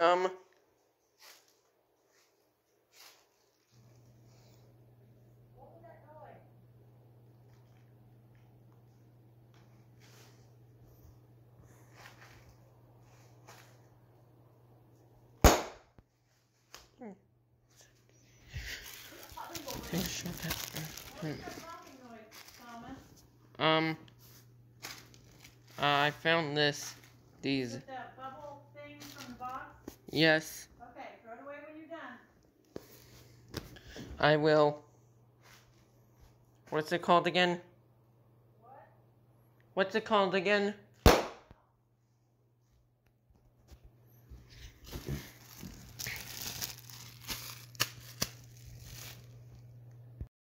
Um. What was that noise? Finish with that. What was that popping noise, Thomas? Um. Uh, I found this. These. Yes, Okay, throw it away when you're done. I will. What's it called again? What? What's it called again?